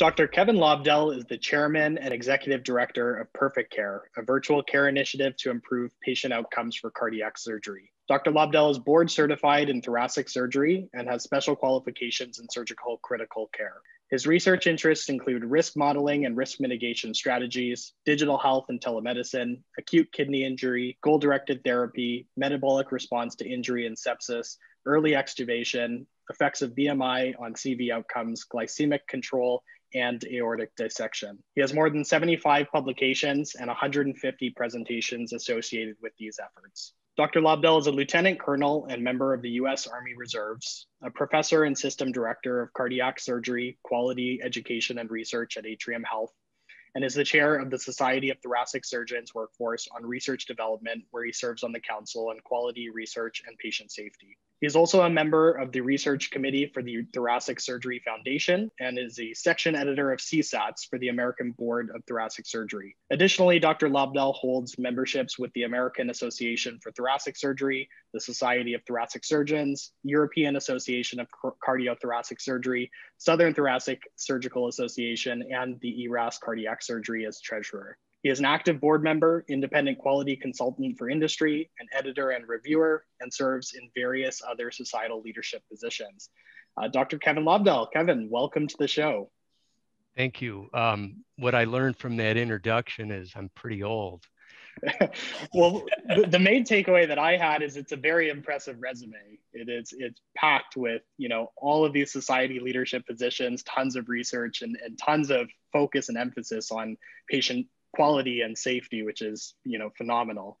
Dr. Kevin Lobdell is the chairman and executive director of Perfect Care, a virtual care initiative to improve patient outcomes for cardiac surgery. Dr. Lobdell is board certified in thoracic surgery and has special qualifications in surgical critical care. His research interests include risk modeling and risk mitigation strategies, digital health and telemedicine, acute kidney injury, goal directed therapy, metabolic response to injury and sepsis, early extubation, effects of BMI on CV outcomes, glycemic control, and aortic dissection. He has more than 75 publications and 150 presentations associated with these efforts. Dr. Lobdell is a lieutenant colonel and member of the US Army Reserves, a professor and system director of cardiac surgery, quality, education, and research at Atrium Health, and is the chair of the Society of Thoracic Surgeons Workforce on Research Development, where he serves on the Council on Quality Research and Patient Safety. He is also a member of the research committee for the Thoracic Surgery Foundation and is the section editor of SESATS for the American Board of Thoracic Surgery. Additionally, Dr. Lobdell holds memberships with the American Association for Thoracic Surgery, the Society of Thoracic Surgeons, European Association of Cardiothoracic Surgery, Southern Thoracic Surgical Association, and the ERAS Cardiac Surgery as treasurer. He is an active board member, independent quality consultant for industry, an editor and reviewer, and serves in various other societal leadership positions. Uh, Dr. Kevin Lobdell. Kevin, welcome to the show. Thank you. Um, what I learned from that introduction is I'm pretty old. well, the, the, main takeaway that I had is it's a very impressive resume. It is it's packed with you know all of these society leadership positions, tons of research, and, and tons of focus and emphasis on patient quality and safety, which is you know phenomenal.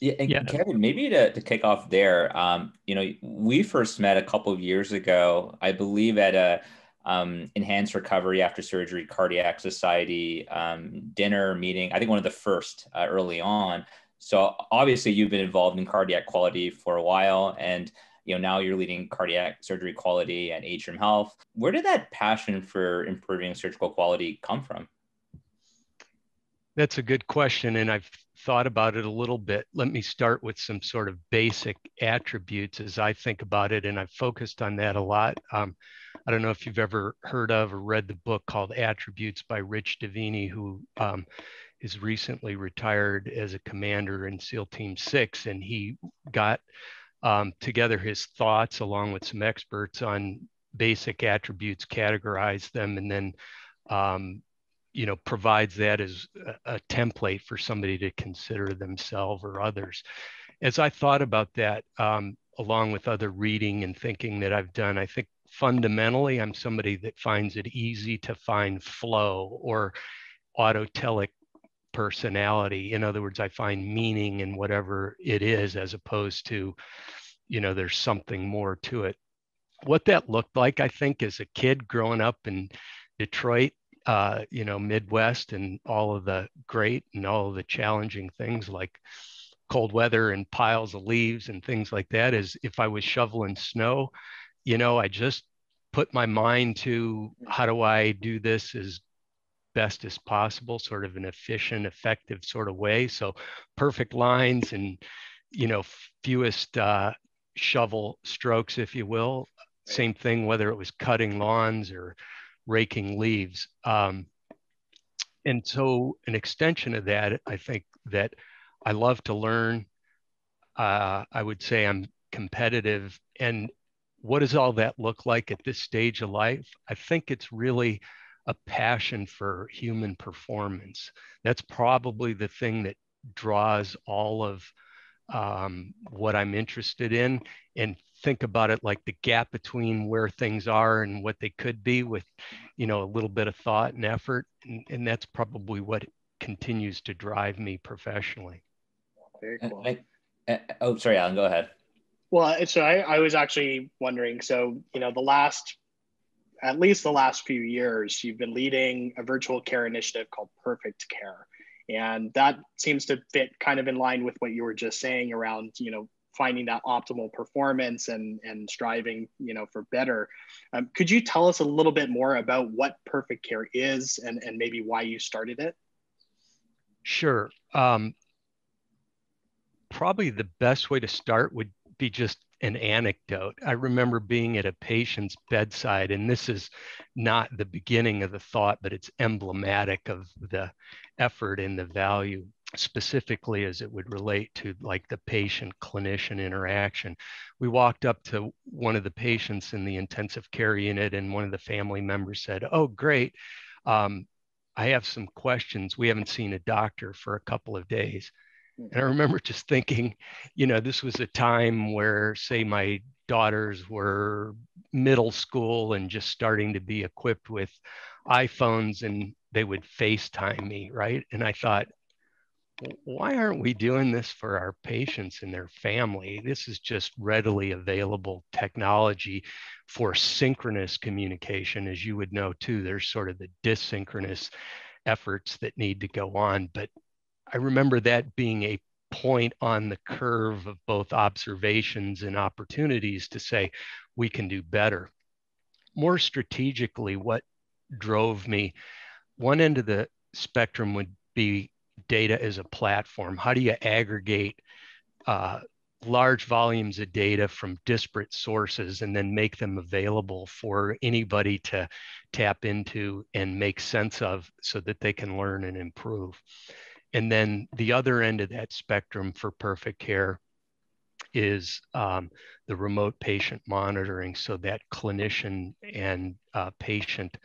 Yeah, and yeah. Kevin, maybe to, to kick off there, um, you know, we first met a couple of years ago, I believe, at a um, enhanced recovery after surgery cardiac society um, dinner meeting. I think one of the first uh, early on. So obviously, you've been involved in cardiac quality for a while, and you know now you're leading cardiac surgery quality at Atrium Health. Where did that passion for improving surgical quality come from? That's a good question, and I've thought about it a little bit. Let me start with some sort of basic attributes as I think about it, and I've focused on that a lot. Um, I don't know if you've ever heard of or read the book called Attributes by Rich Diviney, who um, is recently retired as a commander in SEAL Team Six, and he got um, together his thoughts along with some experts on basic attributes, categorized them, and then um, you know provides that as a, a template for somebody to consider themselves or others. As i thought about that um, along with other reading and thinking that i've done i think fundamentally i'm somebody that finds it easy to find flow or autotelic personality. In other words i find meaning in whatever it is as opposed to you know there's something more to it. What that looked like i think as a kid growing up in detroit uh, you know, Midwest and all of the great and all of the challenging things like cold weather and piles of leaves and things like that is if I was shoveling snow, you know, I just put my mind to how do I do this as best as possible, sort of an efficient, effective sort of way. So perfect lines and, you know, fewest uh, shovel strokes, if you will. Same thing, whether it was cutting lawns or raking leaves. Um, and so, an extension of that, I think that I love to learn. Uh, I would say I'm competitive. And what does all that look like at this stage of life? I think it's really a passion for human performance. That's probably the thing that draws all of um, what I'm interested in and think about it like the gap between where things are and what they could be with, you know, a little bit of thought and effort. And, and that's probably what continues to drive me professionally. Very cool. I, I, oh, sorry, Alan, go ahead. Well, so I, I was actually wondering, so, you know, the last, at least the last few years, you've been leading a virtual care initiative called Perfect Care. And that seems to fit kind of in line with what you were just saying around, you know, finding that optimal performance and and striving, you know, for better. Um, could you tell us a little bit more about what Perfect Care is and and maybe why you started it? Sure. Um, probably the best way to start would be just an anecdote. I remember being at a patient's bedside, and this is not the beginning of the thought, but it's emblematic of the effort and the value specifically as it would relate to like the patient clinician interaction. We walked up to one of the patients in the intensive care unit, and one of the family members said, Oh, great. Um, I have some questions. We haven't seen a doctor for a couple of days. And I remember just thinking, you know, this was a time where, say, my daughters were middle school and just starting to be equipped with iPhones and they would FaceTime me, right? And I thought, why aren't we doing this for our patients and their family? This is just readily available technology for synchronous communication. As you would know too, there's sort of the dysynchronous efforts that need to go on. But I remember that being a point on the curve of both observations and opportunities to say, we can do better. More strategically, what drove me, one end of the spectrum would be data as a platform? How do you aggregate uh, large volumes of data from disparate sources and then make them available for anybody to tap into and make sense of so that they can learn and improve? And then the other end of that spectrum for perfect care is um, the remote patient monitoring so that clinician and uh, patient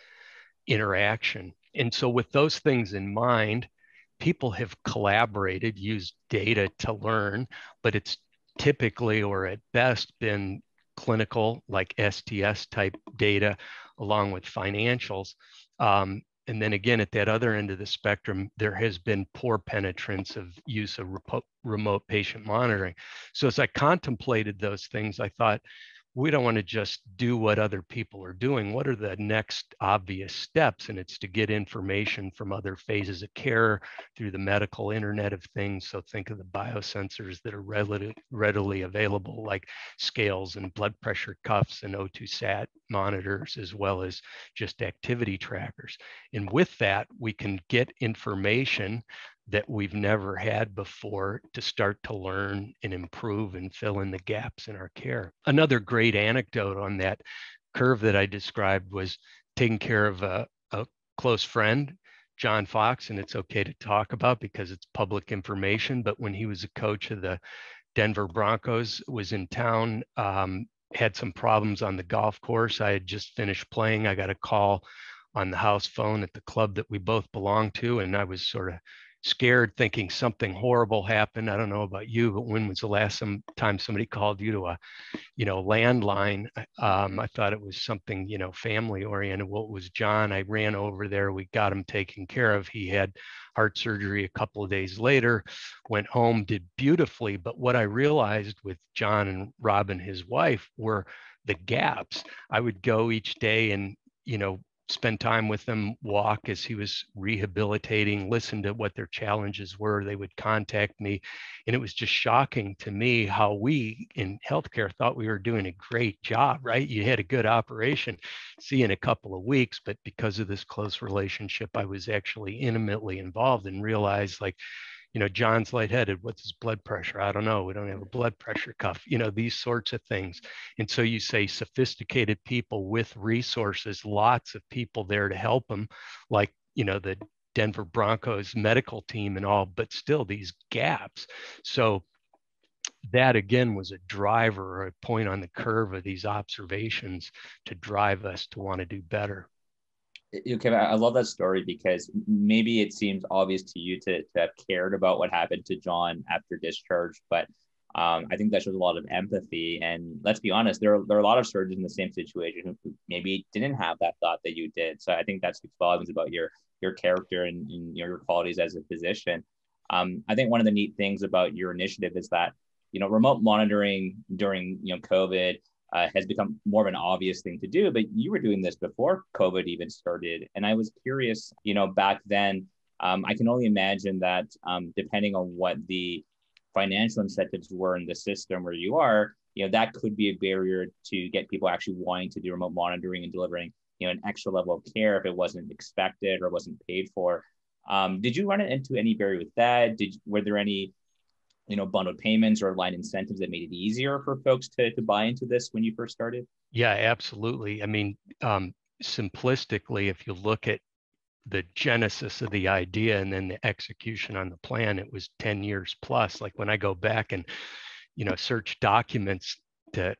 interaction. And so, with those things in mind, people have collaborated, used data to learn, but it's typically or at best been clinical, like STS type data, along with financials. Um, and then again, at that other end of the spectrum, there has been poor penetrance of use of remote patient monitoring. So as I contemplated those things, I thought, we don't want to just do what other people are doing. What are the next obvious steps? And it's to get information from other phases of care through the medical internet of things. So think of the biosensors that are readily, readily available, like scales and blood pressure cuffs and O2 sat monitors, as well as just activity trackers. And with that, we can get information that we've never had before to start to learn and improve and fill in the gaps in our care. Another great anecdote on that curve that I described was taking care of a, a close friend, John Fox, and it's okay to talk about because it's public information. But when he was a coach of the Denver Broncos, was in town, um, had some problems on the golf course. I had just finished playing. I got a call on the house phone at the club that we both belong to, and I was sort of scared thinking something horrible happened i don't know about you but when was the last some time somebody called you to a you know landline? Um, i thought it was something you know family oriented. Well was john? I ran over there. We got him taken care of. He had heart surgery a couple of days later went home did beautifully. But what i realized with john and robin his wife were the gaps. I would go each day and you know spend time with them, walk as he was rehabilitating, listen to what their challenges were. They would contact me. And it was just shocking to me how we in healthcare thought we were doing a great job, right? You had a good operation, see in a couple of weeks, but because of this close relationship, I was actually intimately involved and realized like, you know, John's lightheaded. What's his blood pressure? I don't know. We don't have a mm. blood pressure cuff, you know, these sorts of things. And so you say sophisticated people with resources, lots of people there to help them, like, you know, the Denver Broncos medical team and all, but still these gaps. So that again was a driver or a point on the curve of these observations to drive us to want to do better okay i love that story because maybe it seems obvious to you to, to have cared about what happened to john after discharge but um, i think that shows a lot of empathy. And let's be honest there are, there are a lot of surgeons in the same situation who maybe didn't have that thought that you did. So i think that speaks volumes about your your character and, and your qualities as a physician. Um, i think one of the neat things about your initiative is that you know remote monitoring during you know covid uh, has become more of an obvious thing to do. But you were doing this before COVID even started. And I was curious, you know, back then, um, I can only imagine that um, depending on what the financial incentives were in the system where you are, you know, that could be a barrier to get people actually wanting to do remote monitoring and delivering, you know, an extra level of care if it wasn't expected or wasn't paid for. Um, did you run into any barrier with that? Did were there any you know, bundled payments or aligned incentives that made it easier for folks to, to buy into this when you first started? Yeah, absolutely. I mean, um, simplistically, if you look at the genesis of the idea and then the execution on the plan, it was 10 years plus. Like when I go back and, you know, search documents to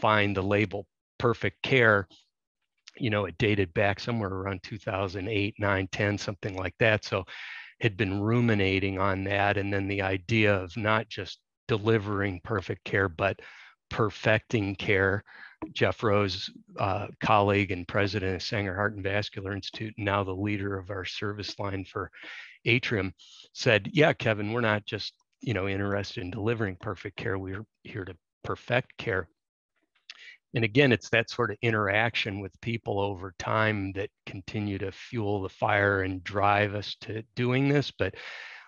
find the label perfect care, you know, it dated back somewhere around 2008, 9, 10, something like that. So had been ruminating on that. And then the idea of not just delivering perfect care, but perfecting care. Jeff Rose, uh, colleague and president of Sanger Heart and Vascular Institute, now the leader of our service line for Atrium, said, "Yeah, Kevin, we're not just you know interested in delivering perfect care. We're here to perfect care." And again it's that sort of interaction with people over time that continue to fuel the fire and drive us to doing this. But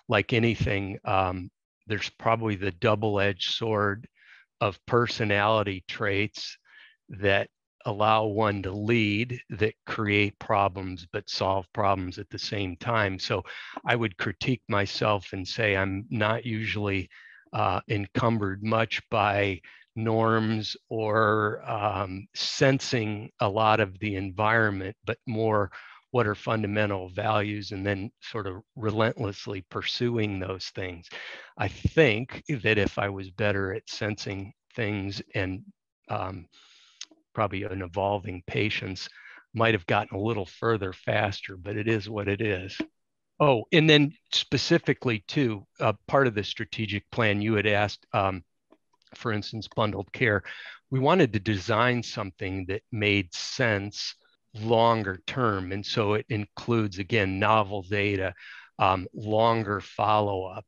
like anything um, there's probably the double-edged sword of personality traits that allow one to lead that create problems but solve problems at the same time. So i would critique myself and say i'm not usually uh, encumbered much by norms or um, sensing a lot of the environment, but more what are fundamental values and then sort of relentlessly pursuing those things. I think that if I was better at sensing things and um, probably an evolving patience, might have gotten a little further faster, but it is what it is. Oh, and then specifically too, uh, part of the strategic plan you had asked, um, for instance, bundled care, we wanted to design something that made sense longer term. And so it includes, again, novel data, um, longer follow up,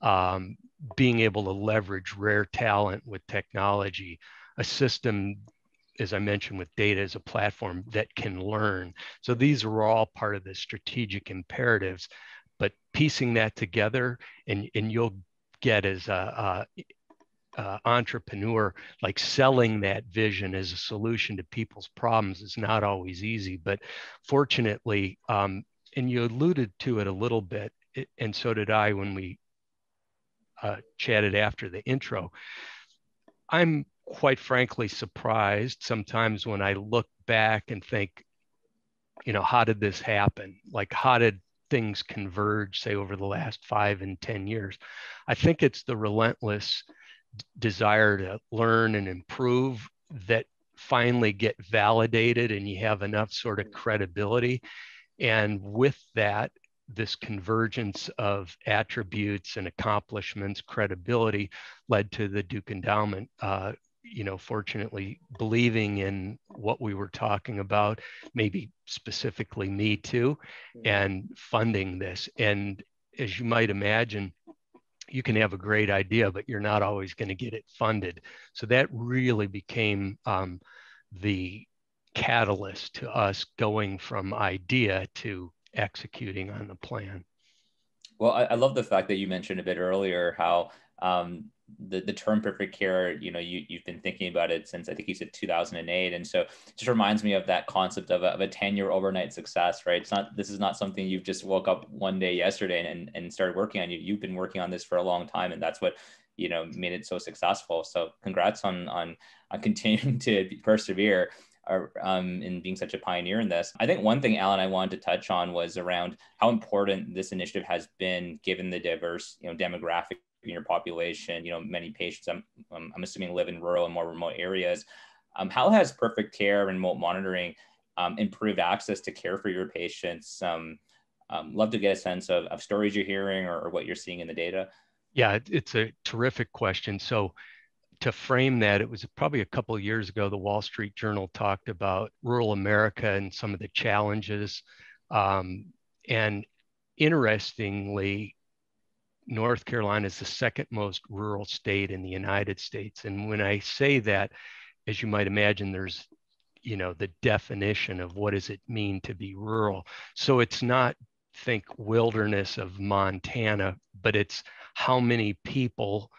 um, being able to leverage rare talent with technology, a system, as I mentioned, with data as a platform that can learn. So these are all part of the strategic imperatives. But piecing that together, and, and you'll get as a, a uh, entrepreneur, like selling that vision as a solution to people's problems is not always easy. But fortunately, um, and you alluded to it a little bit, and so did I when we uh, chatted after the intro. I'm quite frankly surprised sometimes when I look back and think, you know, how did this happen? Like, how did things converge, say, over the last five and 10 years? I think it's the relentless desire to learn and improve that finally get validated and you have enough sort of credibility. And with that, this convergence of attributes and accomplishments, credibility led to the Duke Endowment, uh, you know, fortunately believing in what we were talking about, maybe specifically me too, and funding this. And as you might imagine, you can have a great idea, but you're not always going to get it funded. So that really became um, the catalyst to us going from idea to executing on the plan. Well, I, I love the fact that you mentioned a bit earlier how um, the, the term perfect care, you know, you, you've been thinking about it since I think you said 2008. And so it just reminds me of that concept of a, of a 10 year overnight success, right? It's not, this is not something you've just woke up one day yesterday and, and started working on you. You've been working on this for a long time and that's what, you know, made it so successful. So congrats on, on, on continuing to persevere. Um, in being such a pioneer in this. I think one thing Alan I wanted to touch on was around how important this initiative has been given the diverse, you know, demographic your population, you know, many patients, I'm, I'm assuming live in rural and more remote areas. Um, how has perfect care and remote monitoring um, improved access to care for your patients? Um, um, love to get a sense of, of stories you're hearing or, or what you're seeing in the data. Yeah, it's a terrific question. So to frame that, it was probably a couple of years ago, the Wall Street Journal talked about rural America and some of the challenges. Um, and interestingly, North Carolina is the second most rural state in the United States. And when I say that, as you might imagine, there's you know the definition of what does it mean to be rural. So it's not think wilderness of Montana, but it's how many people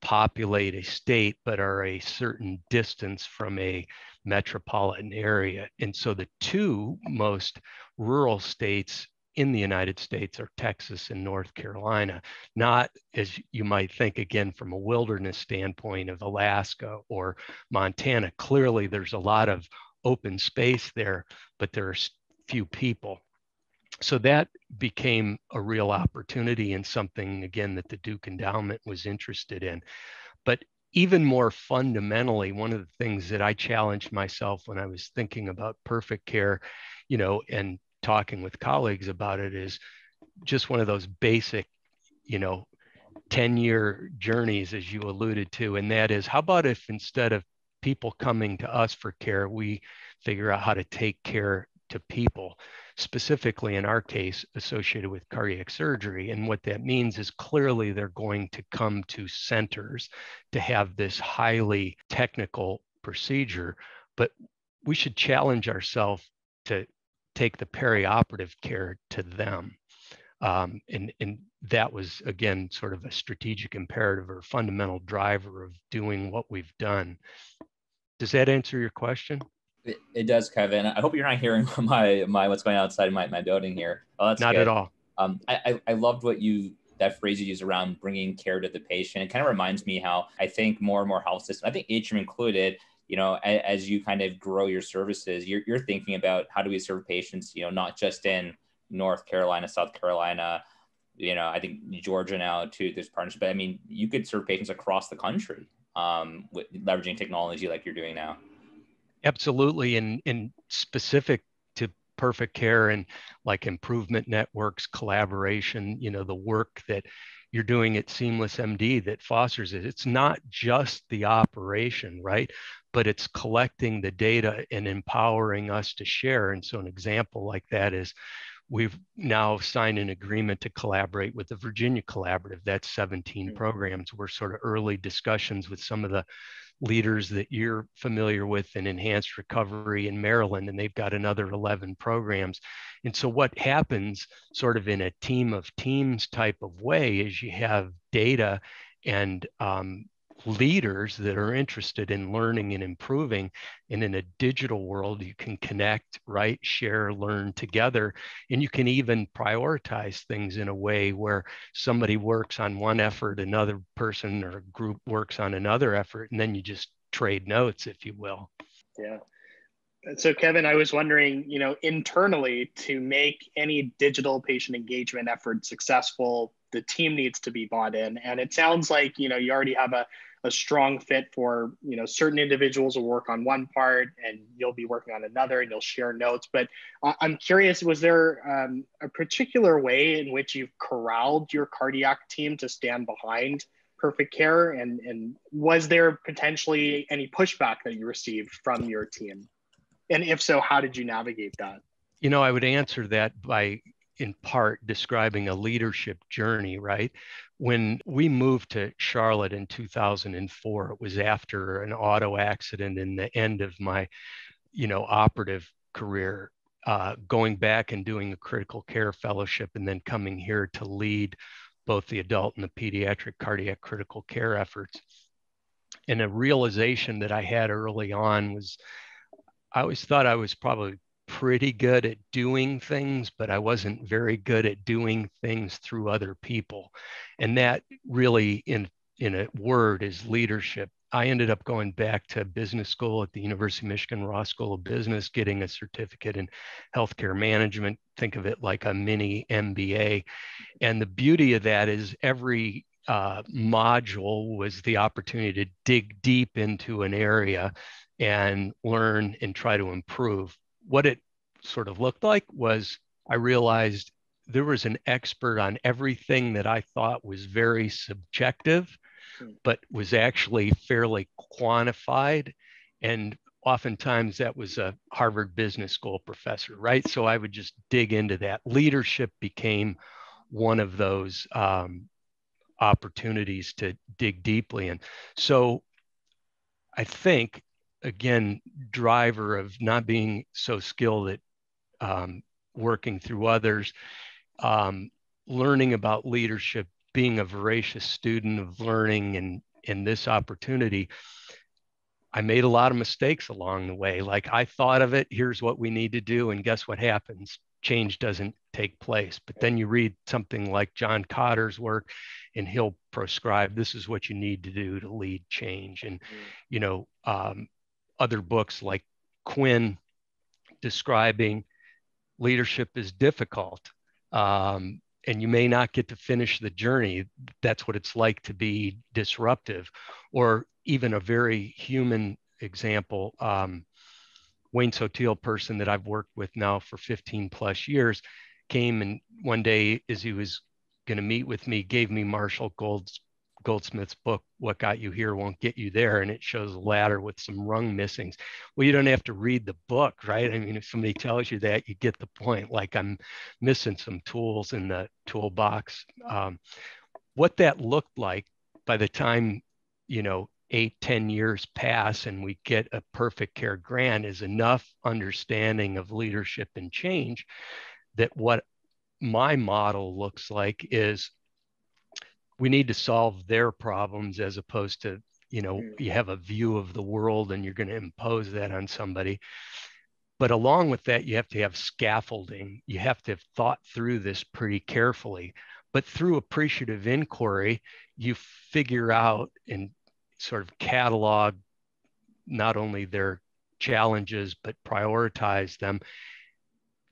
populate a state but are a certain distance from a metropolitan area. And so the two most rural states in the United States are Texas and North Carolina, not as you might think again from a wilderness standpoint of Alaska or Montana. Clearly, there's a lot of open space there, but there are few people. So that became a real opportunity and something again that the Duke Endowment was interested in. But even more fundamentally, one of the things that I challenged myself when I was thinking about perfect care, you know, and talking with colleagues about it is just one of those basic, you know, 10 year journeys, as you alluded to. And that is how about if instead of people coming to us for care, we figure out how to take care to people, specifically in our case associated with cardiac surgery. And what that means is clearly they're going to come to centers to have this highly technical procedure, but we should challenge ourselves to take the perioperative care to them. Um, and, and that was, again, sort of a strategic imperative or fundamental driver of doing what we've done. Does that answer your question? It, it, does, Kevin. I hope you're not hearing my my what's going on outside my, my building here. Oh, that's not good. at all. Um, I, I, I loved what you that phrase you use around bringing care to the patient. It kind of reminds me how I think more and more health systems, I think Atrium included, you know, as, as you kind of grow your services, you're, you're thinking about how do we serve patients, you know, not just in North Carolina, South Carolina, you know, I think Georgia now too, this partnership, but I mean, you could serve patients across the country um, with leveraging technology like you're doing now. Absolutely. And, and specific to perfect care and like improvement networks, collaboration, you know, the work that you're doing at Seamless MD that fosters it. It's not just the operation, right? But it's collecting the data and empowering us to share. And so, an example like that is we've now signed an agreement to collaborate with the Virginia Collaborative. That's 17 mm-hmm. programs. We're sort of early discussions with some of the leaders that you're familiar with in enhanced recovery in Maryland, and they've got another 11 programs. And so, what happens sort of in a team of teams type of way is you have data and um, leaders that are interested in learning and improving. And in a digital world, you can connect, right, share, learn together. And you can even prioritize things in a way where somebody works on one effort, another person or group works on another effort, and then you just trade notes, if you will. Yeah. So, Kevin, I was wondering, you know, internally to make any digital patient engagement effort successful, the team needs to be bought in. And it sounds like, you know, you already have a, a strong fit for you know certain individuals will work on one part and you'll be working on another and you'll share notes. But i'm curious was there um, a particular way in which you've corralled your cardiac team to stand behind perfect care? And and was there potentially any pushback that you received from your team? And if so how did you navigate that? You know i would answer that by in part describing a leadership journey, right? When we moved to Charlotte in 2004, it was after an auto accident in the end of my, you know, operative career. Uh, going back and doing a critical care fellowship and then coming here to lead both the adult and the pediatric cardiac critical care efforts. And a realization that I had early on was I always thought I was probably pretty good at doing things, but I wasn't very good at doing things through other people. And that really, in, in a word, is leadership. I ended up going back to business school at the University of Michigan Ross School of Business, getting a certificate in healthcare management. Think of it like a mini MBA. And the beauty of that is every uh, module was the opportunity to dig deep into an area and learn and try to improve what it sort of looked like was I realized there was an expert on everything that I thought was very subjective, hmm. but was actually fairly quantified. And oftentimes that was a Harvard Business School professor, right? So I would just dig into that. Leadership became one of those um, opportunities to dig deeply in. So I think again driver of not being so skilled at um, working through others um, learning about leadership being a voracious student of learning and in this opportunity i made a lot of mistakes along the way like i thought of it here's what we need to do and guess what happens change doesn't take place. But then you read something like John Kotter's work, and he'll prescribe this is what you need to do to lead change. And, mm. you know, um, other books like Quinn describing leadership is difficult. Um, and you may not get to finish the journey. That's what it's like to be disruptive, or even a very human example. Um, Wayne Sotil person that I've worked with now for 15 plus years came and one day as he was going to meet with me gave me Marshall Gold's Goldsmith's book, What Got You Here Won't Get You There. And it shows a ladder with some rung missings. Well, you don't have to read the book, right? I mean, if somebody tells you that, you get the point. Like I'm missing some tools in the toolbox. Um, what that looked like by the time, you know, eight, ten years pass and we get a perfect care grant is enough understanding of leadership and change that what my model looks like is we need to solve their problems as opposed to you know mm. you have a view of the world and you're going to impose that on somebody. But along with that you have to have scaffolding. You have to have thought through this pretty carefully. But through appreciative inquiry you figure out and sort of catalog not only their challenges but prioritize them.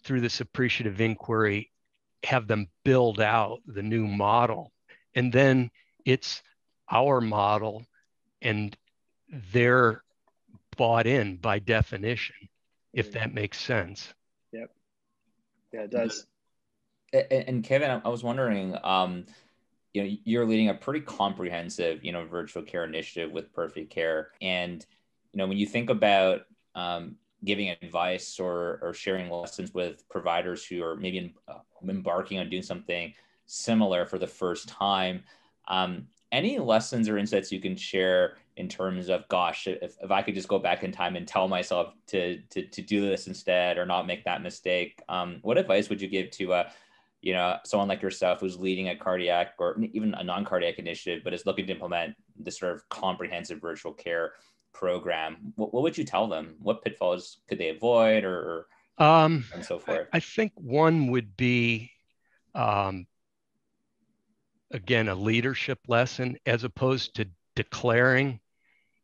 Through this appreciative inquiry have them build out the new model and then it's our model and they're bought in by definition if that makes sense. Yep. Yeah it does. And, and kevin i was wondering um, you know you're leading a pretty comprehensive you know virtual care initiative with perfect care. And you know when you think about um, giving advice or, or sharing lessons with providers who are maybe in, uh, embarking on doing something similar for the first time. Um, any lessons or insights you can share in terms of, gosh, if, if I could just go back in time and tell myself to, to, to do this instead or not make that mistake, um, what advice would you give to, uh, you know, someone like yourself who's leading a cardiac or even a non-cardiac initiative, but is looking to implement this sort of comprehensive virtual care program? What, what would you tell them? What pitfalls could they avoid or, um, and so forth? I think one would be um, again a leadership lesson as opposed to declaring.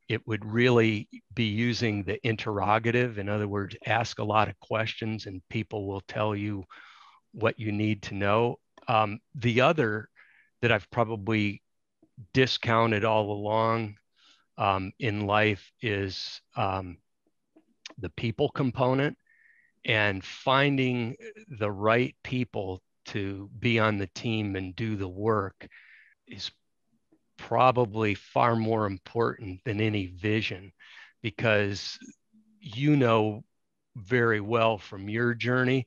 It would really be using the interrogative. In other words ask a lot of questions and people will tell you what you need to know. Um, the other that i've probably discounted all along um, in life is um, the people component and finding the right people to be on the team and do the work is probably far more important than any vision because you know very well from your journey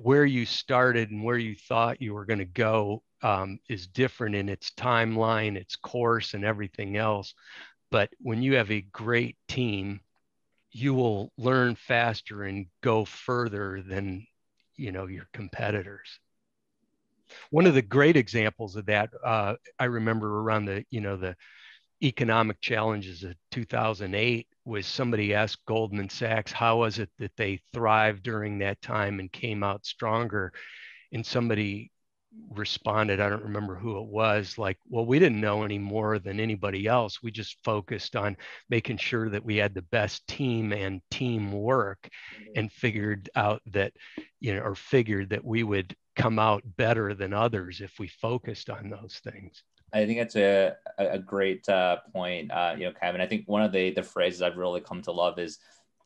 where you started and where you thought you were going to go um, is different in its timeline, its course, and everything else. But when you have a great team, you will learn faster and go further than you know your competitors one of the great examples of that uh, i remember around the you know the economic challenges of 2008 was somebody asked goldman sachs how was it that they thrived during that time and came out stronger? And somebody responded i don't remember who it was like well we didn't know any more than anybody else we just focused on making sure that we had the best team and teamwork mm-hmm. and figured out that you know or figured that we would come out better than others if we focused on those things. I think that's a, a great uh, point, uh, you know, Kevin. I think one of the, the phrases I've really come to love is,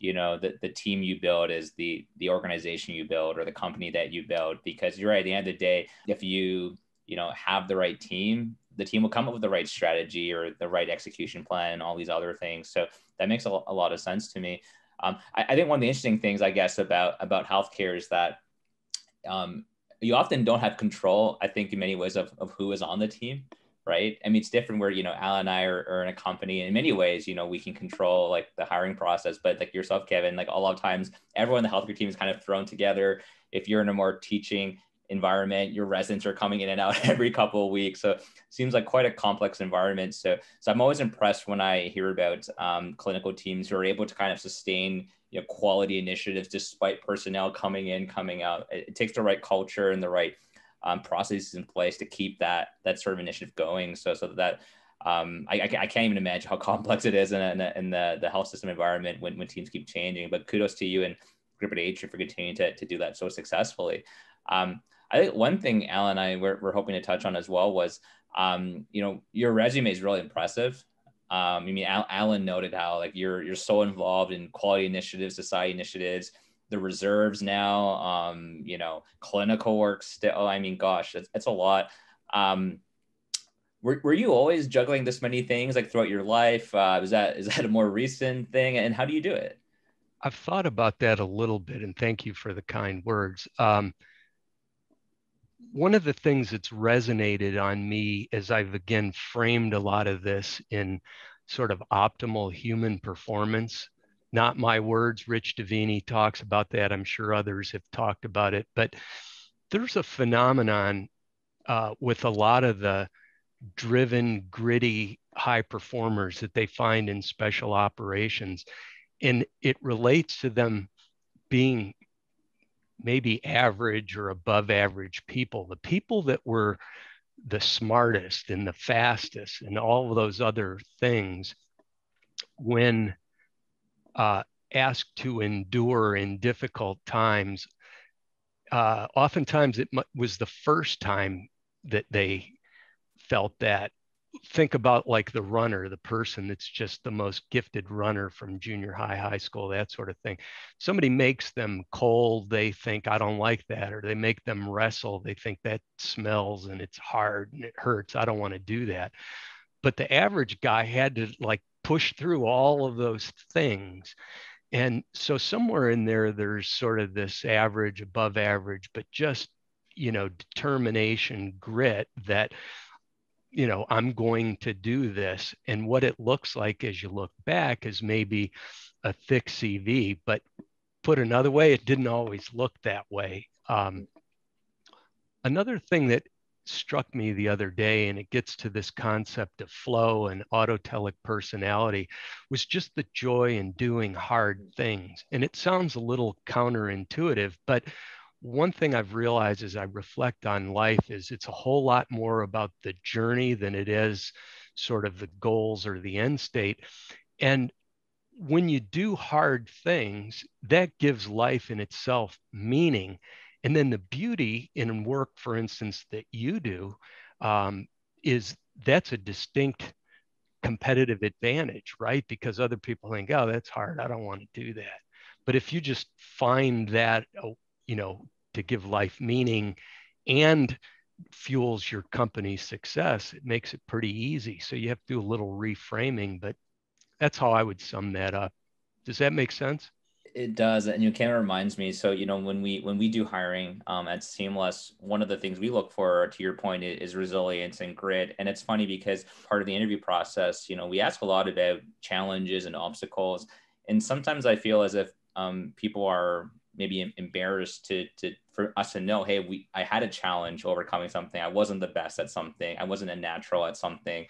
you know, the, the team you build is the, the organization you build or the company that you build, because you're right, at the end of the day, if you, you know, have the right team, the team will come up with the right strategy or the right execution plan and all these other things. So that makes a, a lot of sense to me. Um, I, I, think one of the interesting things, I guess, about, about healthcare is that um, you often don't have control, I think, in many ways of, of who is on the team, right? I mean, it's different where, you know, Al and I are, are in a company. In many ways, you know, we can control like the hiring process, but like yourself, Kevin, like a lot of times everyone in the healthcare team is kind of thrown together. If you're in a more teaching environment. Your residents are coming in and out every couple of weeks, so it seems like quite a complex environment. So, so I'm always impressed when I hear about um, clinical teams who are able to kind of sustain you know, quality initiatives despite personnel coming in, coming out. It, it takes the right culture and the right um, processes in place to keep that that sort of initiative going. So, so that um, I, I, can't even imagine how complex it is in, in, in, the, the health system environment when, when teams keep changing. But kudos to you and Group at H for continuing to, to do that so successfully. Um, I think one thing Alan and I were, were hoping to touch on as well was, um, you know, your resume is really impressive. Um, I mean, Al- Alan noted how like you're you're so involved in quality initiatives, society initiatives, the reserves now, um, you know, clinical work still. I mean, gosh, it's, it's a lot. Um, were, were you always juggling this many things like throughout your life? Uh, is that is that a more recent thing? And how do you do it? I've thought about that a little bit, and thank you for the kind words. Um, one of the things that's resonated on me as I've again framed a lot of this in sort of optimal human performance. Not my words. Rich Diviney talks about that. I'm sure others have talked about it, but there's a phenomenon uh, with a lot of the driven, gritty high performers that they find in special operations. And it relates to them being maybe average or above average people. The people that were the smartest and the fastest and all of those other things, when uh, asked to endure in difficult times, uh, oftentimes it was the first time that they felt that think about like the runner, the person that's just the most gifted runner from junior high, high school, that sort of thing. Somebody makes them cold, they think, I don't like that. Or they make them wrestle, they think that smells and it's hard and it hurts. I don't want to do that. But the average guy had to like push through all of those things. And so somewhere in there, there's sort of this average, above average, but just, you know, determination, grit that you know, I'm going to do this. And what it looks like as you look back is maybe a thick CV, but put another way, it didn't always look that way. Um, another thing that struck me the other day, and it gets to this concept of flow and autotelic personality, was just the joy in doing hard things. And it sounds a little counterintuitive, but one thing I've realized as I reflect on life is it's a whole lot more about the journey than it is sort of the goals or the end state. And when you do hard things, that gives life in itself meaning. And then the beauty in work, for instance, that you do um, is that's a distinct competitive advantage, right? Because other people think, oh, that's hard. I don't want to do that. But if you just find that oh, you know, to give life meaning and fuels your company's success, it makes it pretty easy. So you have to do a little reframing, but that's how I would sum that up. Does that make sense? It does, and you kind of reminds me. So you know, when we when we do hiring um, at Seamless, one of the things we look for, to your point, is resilience and grit. And it's funny because part of the interview process, you know, we ask a lot about challenges and obstacles, and sometimes I feel as if um, people are maybe embarrassed to to for us to know hey we i had a challenge overcoming something i wasn't the best at something i wasn't a natural at something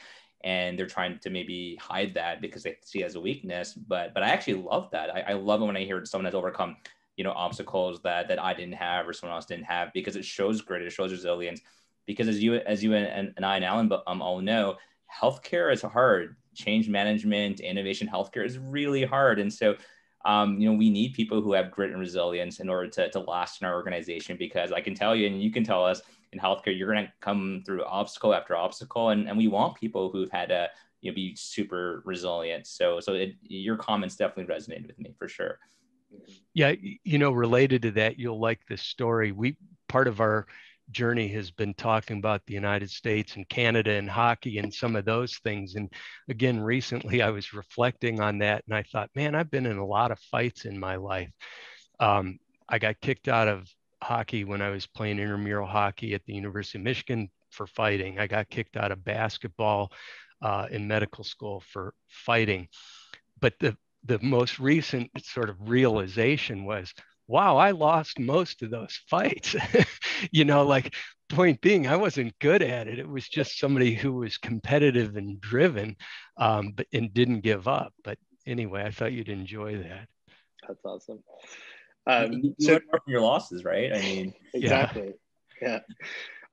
and they're trying to maybe hide that because they see it as a weakness but but i actually love that. I, I love it when i hear someone has overcome you know obstacles that that i didn't have or someone else didn't have because it shows grit it shows resilience. Because as you as you and, and i and alan um, all know healthcare is hard. Change management innovation healthcare is really hard. And so um, you know, we need people who have grit and resilience in order to, to last in our organization because I can tell you, and you can tell us in healthcare, you're going to come through obstacle after obstacle. And, and we want people who've had to you know, be super resilient. So, so it, your comments definitely resonated with me for sure. Yeah. You know, related to that, you'll like this story. We, part of our journey has been talking about the United States and Canada and hockey and some of those things. And again, recently I was reflecting on that and I thought, man, I've been in a lot of fights in my life. Um, I got kicked out of hockey when I was playing intramural hockey at the University of Michigan for fighting. I got kicked out of basketball uh, in medical school for fighting. But the the most recent sort of realization was wow, I lost most of those fights. you know, like point being, I wasn't good at it. It was just somebody who was competitive and driven, um, but and didn't give up. But anyway, I thought you'd enjoy that. That's awesome. Um, you, you so, learn from your losses, right? I mean, exactly. yeah. yeah.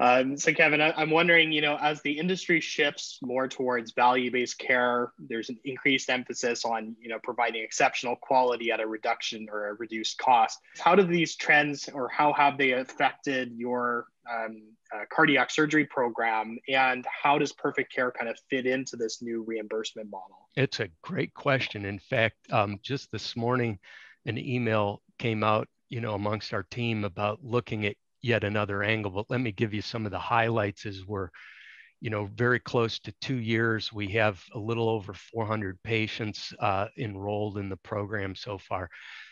Um, so, Kevin, I, am wondering, you know, as the industry shifts more towards value-based care, there's an increased emphasis on, you know, providing exceptional quality at a reduction or a reduced cost. How do these trends, or how have they affected your um, uh, cardiac surgery program, and how does Perfect Care kind of fit into this new reimbursement model? It's a great question. In fact, um, just this morning, an email came out, you know, amongst our team about looking at yet another angle. But let me give you some of the highlights as we're, you know, very close to two years. We have a little over 400 patients uh, enrolled in the program so far.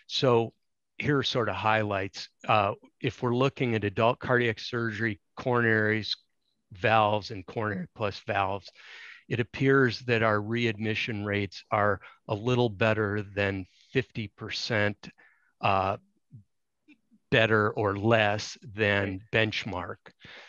So here are sort of highlights. Uh, if we're looking at adult cardiac surgery, coronaries, valves, and coronary plus valves, it appears that our readmission rates are a little better than 50% uh, better or less than benchmark.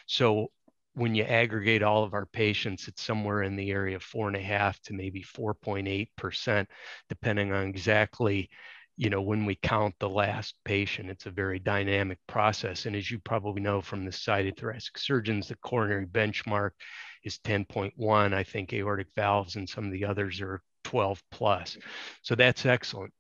So when you aggregate all of our patients, it's somewhere in the area of four and a half to maybe 4.8%, depending on exactly, you know, when we count the last patient. It's a very dynamic process. And as you probably know from the Society of Thoracic Surgeons, the coronary benchmark is 10.1. I think aortic valves and some of the others are 12 plus. So that's excellent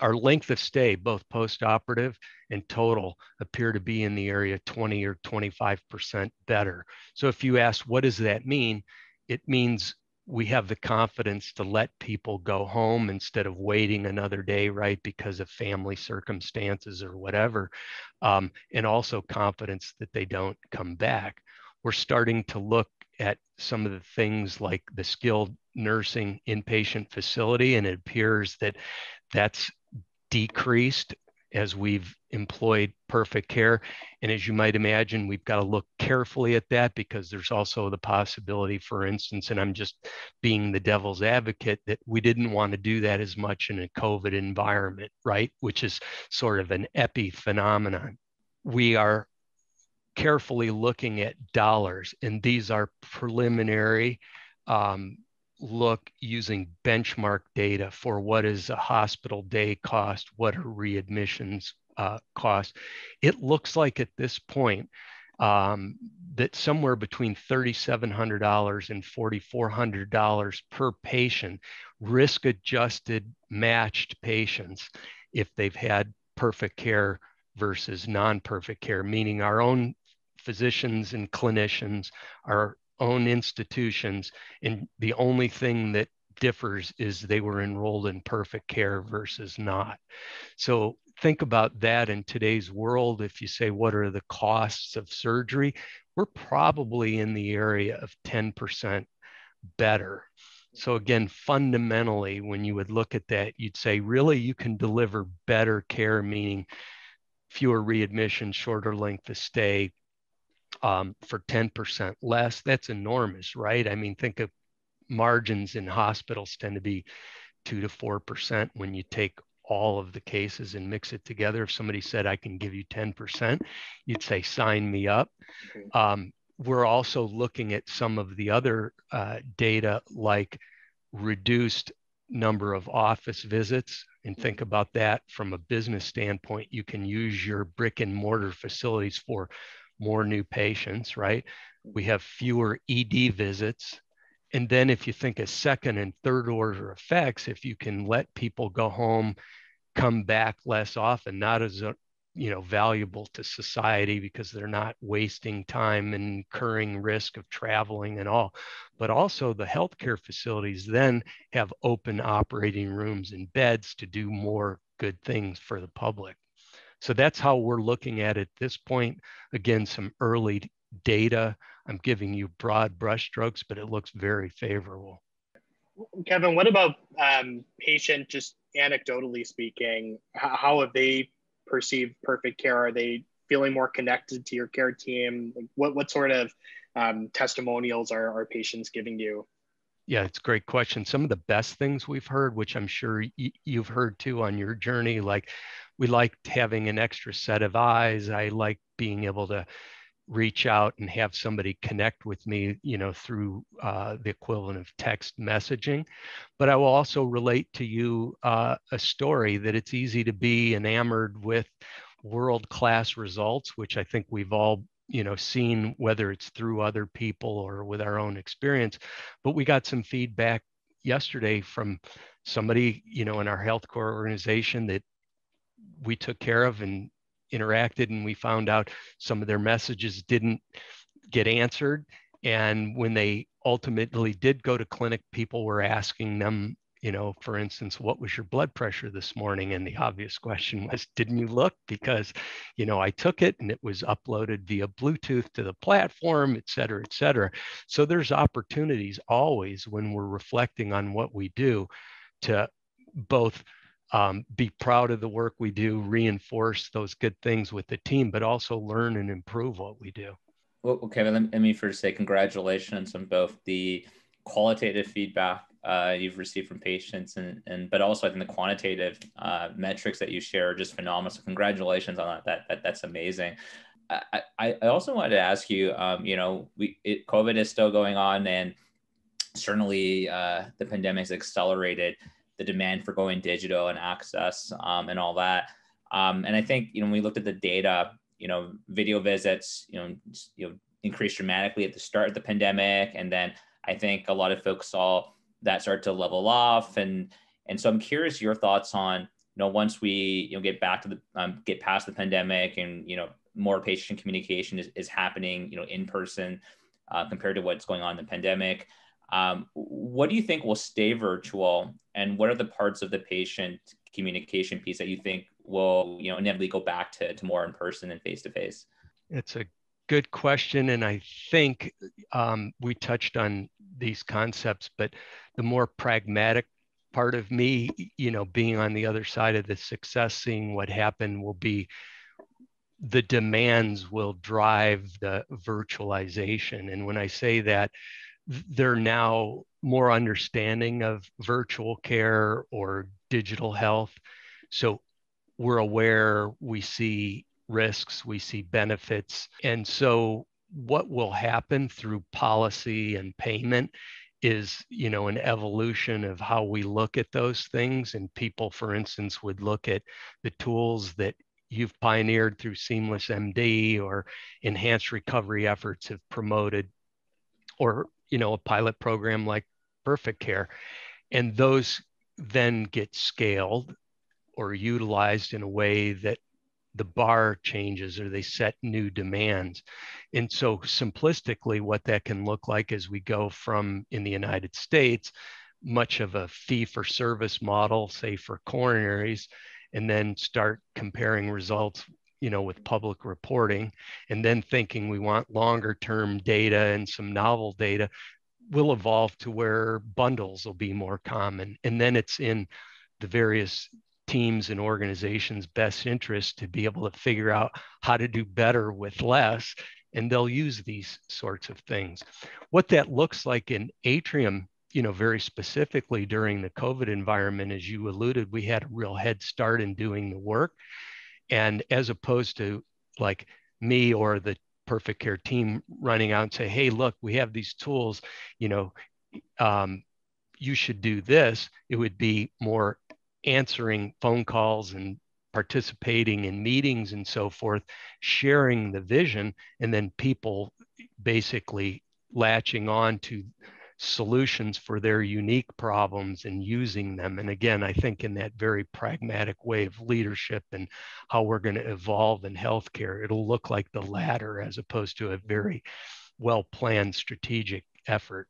our length of stay, both post-operative and total, appear to be in the area 20 or 25% better. So if you ask, what does that mean? It means we have the confidence to let people go home instead of waiting another day, right, because of family circumstances or whatever, um, and also confidence that they don't come back. We're starting to look at some of the things like the skilled nursing inpatient facility, and it appears that that's decreased as we've employed perfect care. And as you might imagine, we've got to look carefully at that because there's also the possibility, for instance, and I'm just being the devil's advocate, that we didn't want to do that as much in a COVID environment, right? Which is sort of an epi phenomenon. We are carefully looking at dollars, and these are preliminary. Um, look using benchmark data for what is a hospital day cost, what are readmissions uh, cost. It looks like at this point um, that somewhere between $3,700 and $4,400 per patient, risk adjusted matched patients, if they've had perfect care versus non perfect care, meaning our own physicians and clinicians are own institutions. And the only thing that differs is they were enrolled in perfect care versus not. So think about that in today's world. If you say, what are the costs of surgery? We're probably in the area of 10% better. So again, fundamentally, when you would look at that, you'd say, really, you can deliver better care, meaning fewer readmissions, shorter length of stay, um, for 10% less. That's enormous, right? I mean, think of margins in hospitals tend to be two to 4% when you take all of the cases and mix it together. If somebody said, I can give you 10%, you'd say, sign me up. Um, we're also looking at some of the other uh, data like reduced number of office visits and think about that from a business standpoint you can use your brick and mortar facilities for more new patients, right? We have fewer ED visits. And then if you think of second and third order effects, if you can let people go home, come back less often, not as a, you know valuable to society because they're not wasting time and incurring risk of traveling and all but also the healthcare facilities then have open operating rooms and beds to do more good things for the public so that's how we're looking at it at this point. Again, some early data. I'm giving you broad brushstrokes, but it looks very favorable. Kevin, what about um, patient, just anecdotally speaking, how, how have they perceived perfect care? Are they feeling more connected to your care team? What, what sort of um, testimonials are, are patients giving you? Yeah, it's a great question. Some of the best things we've heard, which I'm sure y- you've heard too on your journey, like we liked having an extra set of eyes. I like being able to reach out and have somebody connect with me, you know, through uh, the equivalent of text messaging. But I will also relate to you uh, a story that it's easy to be enamored with world-class results, which I think we've all, you know, seen whether it's through other people or with our own experience. But we got some feedback yesterday from somebody, you know, in our healthcare organization that we took care of and interacted and we found out some of their messages didn't get answered. And when they ultimately did go to clinic, people were asking them, you know, for instance, what was your blood pressure this morning? And the obvious question was, didn't you look? Because, you know, I took it and it was uploaded via Bluetooth to the platform, et cetera, et cetera. So there's opportunities always when we're reflecting on what we do to both um, be proud of the work we do, reinforce those good things with the team, but also learn and improve what we do. Well, okay, let me first say congratulations on both the qualitative feedback uh, you've received from patients and, and but also I think the quantitative uh, metrics that you share are just phenomenal. So congratulations on that. That, that that's amazing. I, I, also wanted to ask you, um, you know, we it, COVID is still going on and certainly uh, the pandemic has accelerated the demand for going digital and access um, and all that. Um, and I think you know when we looked at the data, you know, video visits, you know, you know, increased dramatically at the start of the pandemic, and then I think a lot of folks saw that start to level off. And and so I'm curious your thoughts on you know once we you know get back to the um, get past the pandemic and you know more patient communication is, is happening you know in person uh, compared to what's going on in the pandemic. Um, what do you think will stay virtual, and what are the parts of the patient communication piece that you think will, you know, inevitably go back to, to more in person and face to face? It's a good question, and I think um, we touched on these concepts, but the more pragmatic part of me, you know, being on the other side of the success, seeing what happened, will be the demands will drive the virtualization. And when I say that, they're now more understanding of virtual care or digital health. So we're aware, we see risks, we see benefits. And so what will happen through policy and payment is you know an evolution of how we look at those things and people for instance would look at the tools that you've pioneered through seamless md or enhanced recovery efforts have promoted or you know a pilot program like perfect care and those then get scaled or utilized in a way that the bar changes or they set new demands and so simplistically what that can look like as we go from in the united states much of a fee for service model say for coronaries and then start comparing results you know, with public reporting, and then thinking we want longer term data and some novel data, will evolve to where bundles will be more common. And then it's in the various teams and organizations' best interest to be able to figure out how to do better with less. And they'll use these sorts of things. What that looks like in Atrium, you know, very specifically during the COVID environment, as you alluded, we had a real head start in doing the work. And as opposed to like me or the perfect care team running out and say, hey, look, we have these tools, you know, um, you should do this, it would be more answering phone calls and participating in meetings and so forth, sharing the vision, and then people basically latching on to solutions for their unique problems and using them. And again, I think in that very pragmatic way of leadership and how we're going to evolve in healthcare, it'll look like the latter as opposed to a very well planned strategic effort.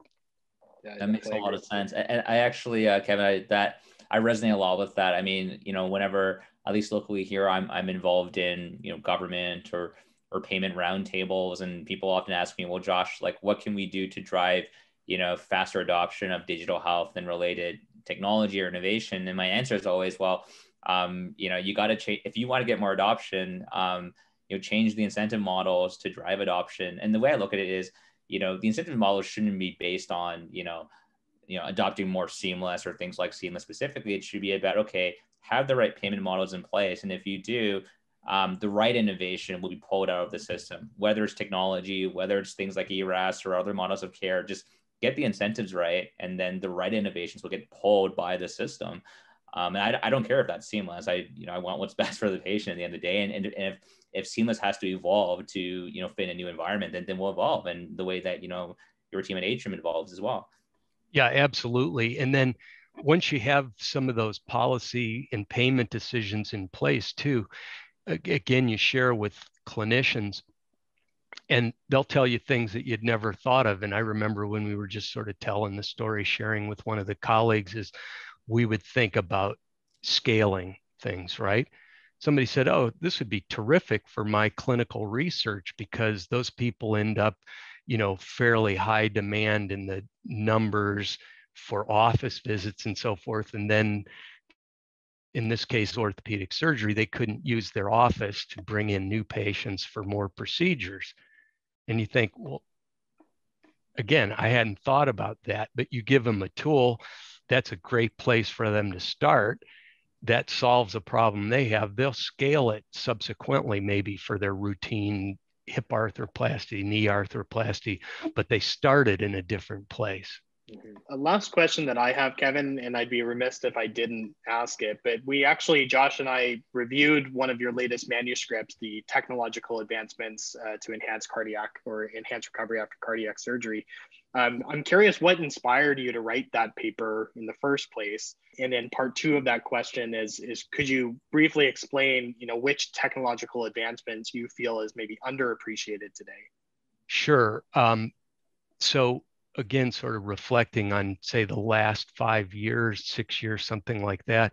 Yeah, that makes a lot of sense. And I actually, uh, Kevin, I, that I resonate a lot with that. I mean, you know, whenever at least locally here, I'm I'm involved in you know government or or payment roundtables, and people often ask me, well, Josh, like, what can we do to drive you know faster adoption of digital health and related technology or innovation and my answer is always well um, you know you got to change if you want to get more adoption um, you know change the incentive models to drive adoption and the way i look at it is you know the incentive models shouldn't be based on you know you know adopting more seamless or things like seamless specifically it should be about okay have the right payment models in place. And if you do um, the right innovation will be pulled out of the system whether it's technology whether it's things like ERAS or other models of care. Just get the incentives right and then the right innovations will get pulled by the system. Um, and I, I don't care if that's seamless. I you know i want what's best for the patient at the end of the day. And, and, and if if seamless has to evolve to you know fit in a new environment then, then we'll evolve and the way that you know your team at Atrium evolves as well yeah, absolutely. And then once you have some of those policy and payment decisions in place too, again, you share with clinicians and they'll tell you things that you'd never thought of. And I remember when we were just sort of telling the story, sharing with one of the colleagues is we would think about scaling things, right? Somebody said, Oh, this would be terrific for my clinical research because those people end up you know fairly high demand in the numbers for office visits and so forth and then in this case orthopedic surgery they couldn't use their office to bring in new patients for more procedures. And you think well again i hadn't thought about that but you give them a tool that's a great place for them to start. That solves a problem they have. They'll scale it subsequently maybe for their routine hip arthroplasty, knee arthroplasty, but they started in a different place. Mm-hmm. A last question that I have, Kevin, and I'd be remiss if I didn't ask it, but we actually, Josh and I reviewed one of your latest manuscripts, the technological advancements uh, to enhance cardiac or enhance recovery after cardiac surgery. Um, I'm curious what inspired you to write that paper in the first place. And then part two of that question is, is could you briefly explain, you know, which technological advancements you feel is maybe underappreciated today? Sure. Um, so again, sort of reflecting on, say, the last five years, six years, something like that,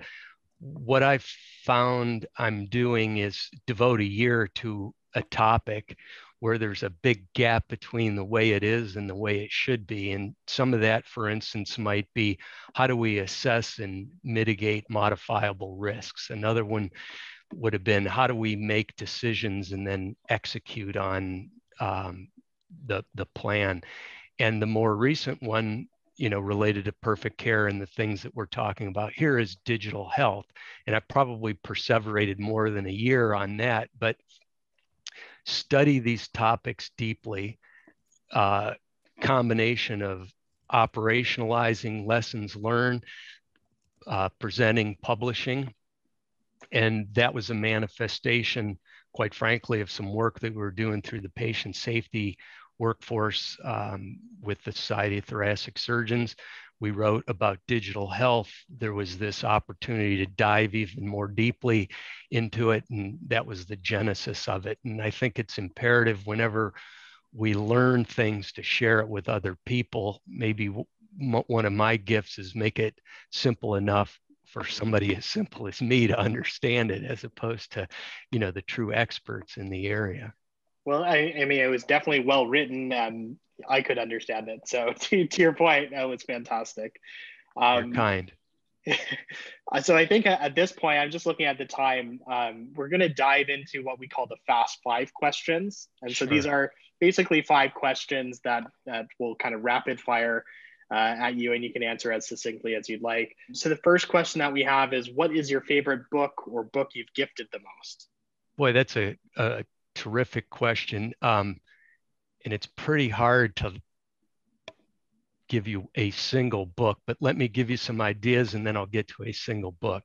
what I've found I'm doing is devote a year to a topic where there's a big gap between the way it is and the way it should be. And some of that, for instance, might be how do we assess and mitigate modifiable risks? Another one would have been how do we make decisions and then execute on um, the, the plan? And the more recent one, you know, related to perfect care and the things that we're talking about here is digital health. And I probably perseverated more than a year on that, but study these topics deeply, uh, combination of operationalizing lessons learned, uh, presenting, publishing. And that was a manifestation, quite frankly, of some work that we were doing through the patient safety workforce um, with the Society of Thoracic Surgeons. We wrote about digital health. There was this opportunity to dive even more deeply into it, and that was the genesis of it. And I think it's imperative whenever we learn things to share it with other people. Maybe one of my gifts is make it simple enough for somebody as simple as me to understand it as opposed to you know the true experts in the area well, I, I mean, it was definitely well written, and I could understand it. So, to, to your point, that was fantastic. Um, You're kind. so I think at this point, I'm just looking at the time. Um, we're going to dive into what we call the fast five questions, and sure. so these are basically five questions that that will kind of rapid fire uh, at you, and you can answer as succinctly as you'd like. So the first question that we have is, what is your favorite book or book you've gifted the most? Boy, that's a, a terrific question. Um, and it's pretty hard to give you a single book, but let me give you some ideas and then I'll get to a single book.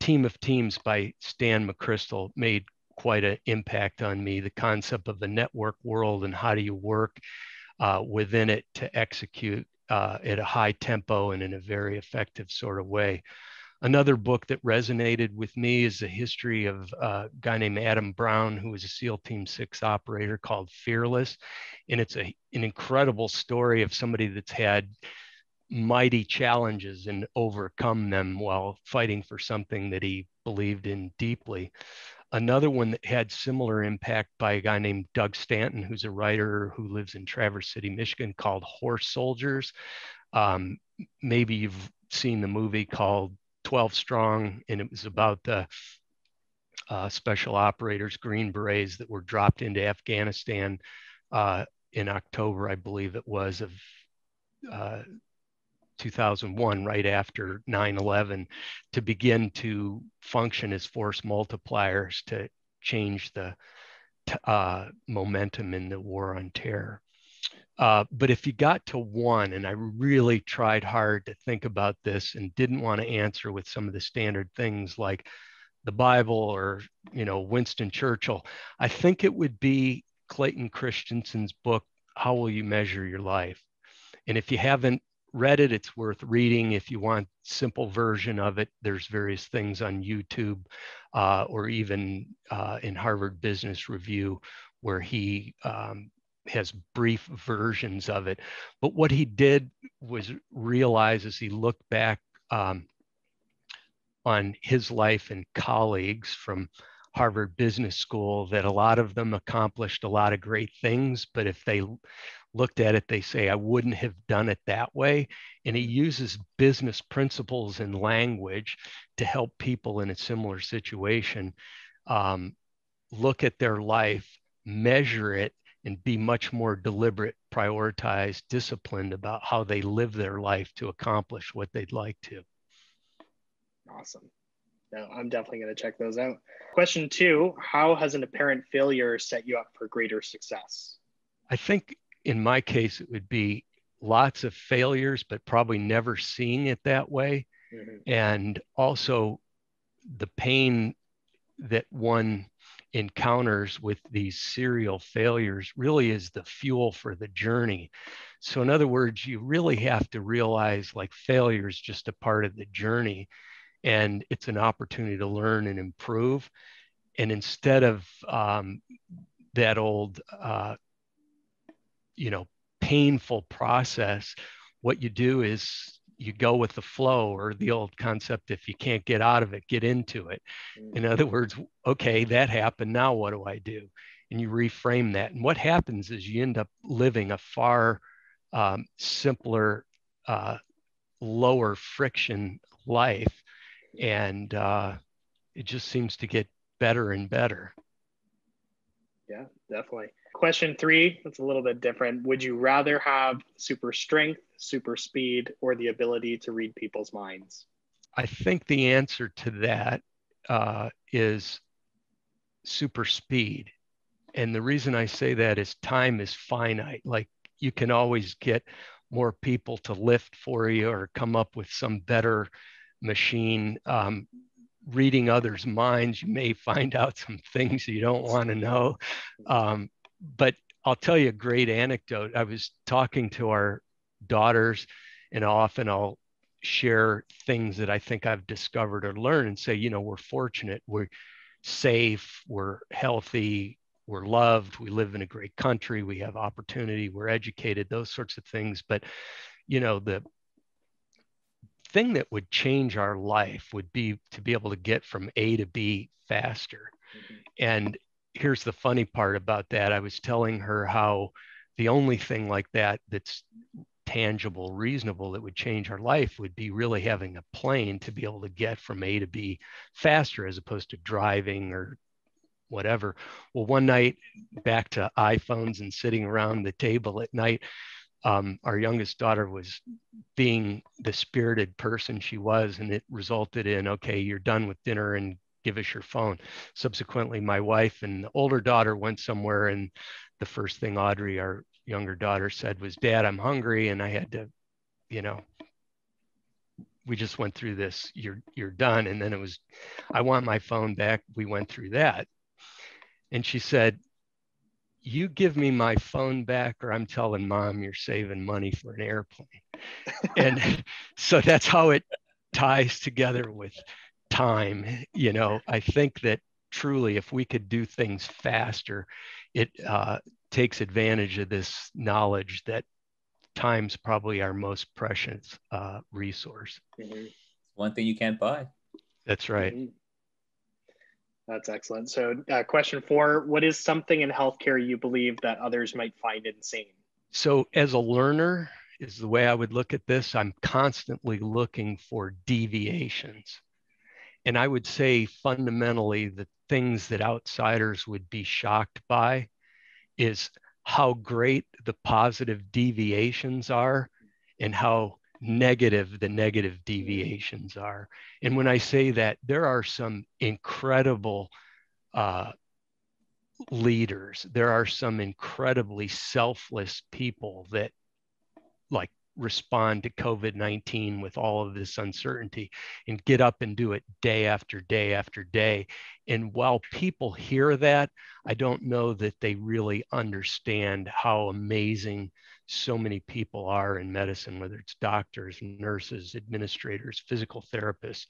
Team of Teams by Stan McChrystal made quite an impact on me. The concept of the network world and how do you work uh, within it to execute uh, at a high tempo and in a very effective sort of way. Another book that resonated with me is the history of a guy named Adam Brown, who was a SEAL Team 6 operator called Fearless. And it's a, an incredible story of somebody that's had mighty challenges and overcome them while fighting for something that he believed in deeply. Another one that had similar impact by a guy named Doug Stanton, who's a writer who lives in Traverse City, Michigan, called Horse Soldiers. Um, maybe you've seen the movie called 12 strong, and it was about the uh, special operators, Green Berets, that were dropped into Afghanistan uh, in October, I believe it was, of uh, 2001, right after 9 11, to begin to function as force multipliers to change the uh, momentum in the war on terror. Uh, but if you got to one, and I really tried hard to think about this and didn't want to answer with some of the standard things like the Bible or you know Winston Churchill, I think it would be Clayton Christensen's book, How Will You Measure Your Life? And if you haven't read it, it's worth reading. If you want simple version of it, there's various things on YouTube uh, or even uh, in Harvard Business Review where he um, has brief versions of it. But what he did was realize as he looked back um, on his life and colleagues from Harvard Business School that a lot of them accomplished a lot of great things, but if they looked at it, they say, I wouldn't have done it that way. And he uses business principles and language to help people in a similar situation um, look at their life, measure it, and be much more deliberate, prioritized, disciplined about how they live their life to accomplish what they'd like to. Awesome no, I'm definitely going to check those out. Question two How has an apparent failure set you up for greater success? I think in my case, it would be lots of failures, but probably never seeing it that way. Mm-hmm. And also the pain that one encounters with these serial failures really is the fuel for the journey. So, in other words, you really have to realize like failure is just a part of the journey and it's an opportunity to learn and improve. And instead of um, that old, uh, you know, painful process, what you do is you go with the flow or the old concept if you can't get out of it get into it in mm. other words okay that happened now what do i do and you reframe that and what happens is you end up living a far um, simpler uh, lower friction life and uh, it just seems to get better and better. Yeah, definitely. Question three, that's a little bit different. Would you rather have super strength, super speed, or the ability to read people's minds? I think the answer to that uh, is super speed. And the reason I say that is time is finite. Like you can always get more people to lift for you or come up with some better machine um, reading others' minds, you may find out some things you don't want to know. Um, but I'll tell you a great anecdote. I was talking to our daughters, and often I'll share things that I think I've discovered or learned and say, you know, we're fortunate, we're safe, we're healthy, we're loved, we live in a great country, we have opportunity, we're educated, those sorts of things. But, you know, the thing that would change our life would be to be able to get from A to B faster. Mm-hmm. And here's the funny part about that. I was telling her how the only thing like that that's tangible, reasonable that would change our life would be really having a plane to be able to get from A to B faster as opposed to driving or whatever. Well, one night back to iPhones and sitting around the table at night, um, our youngest daughter was being the spirited person she was, and it resulted in okay, you're done with dinner and give us your phone. Subsequently, my wife and the older daughter went somewhere, and the first thing Audrey, our younger daughter, said was, Dad, I'm hungry. And I had to, you know, we just went through this, you're, you're done. And then it was, I want my phone back. We went through that. And she said, you give me my phone back or I'm telling mom you're saving money for an airplane. and so that's how it ties together with time. You know, I think that truly if we could do things faster, it uh, takes advantage of this knowledge that time's probably our most precious uh, resource. Mm-hmm. One thing you can't buy. That's right. Mm-hmm. That's excellent. So, uh, question four What is something in healthcare you believe that others might find insane? So, as a learner, is the way I would look at this. I'm constantly looking for deviations. And I would say fundamentally, the things that outsiders would be shocked by is how great the positive deviations are and how negative the negative deviations are. And when I say that, there are some incredible uh, leaders, there are some incredibly selfless people that like respond to COVID 19 with all of this uncertainty and get up and do it day after day after day. And while people hear that, I don't know that they really understand how amazing so many people are in medicine, whether it's doctors, nurses, administrators, physical therapists,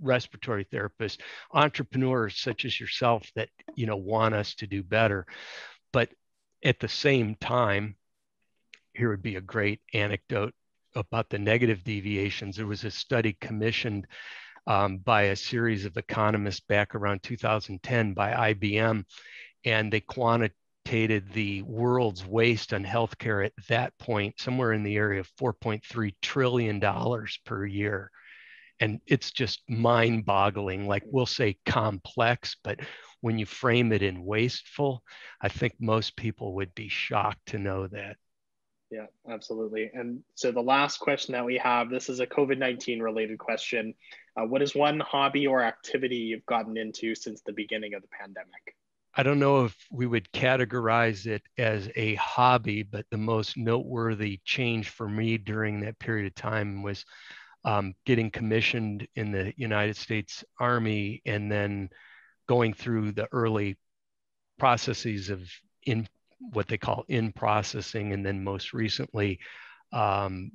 respiratory therapists, entrepreneurs such as yourself that you know want us to do better. But at the same time, here would be a great anecdote about the negative deviations. There was a study commissioned um, by a series of economists back around 2010 by IBM, and they quantitated the world's waste on healthcare at that point, somewhere in the area of $4.3 trillion per year. And it's just mind boggling. Like we'll say complex, but when you frame it in wasteful, I think most people would be shocked to know that. Yeah, absolutely. And so the last question that we have this is a COVID 19 related question. Uh, what is one hobby or activity you've gotten into since the beginning of the pandemic? I don't know if we would categorize it as a hobby, but the most noteworthy change for me during that period of time was um, getting commissioned in the United States Army and then going through the early processes of in what they call in processing, and then most recently, um,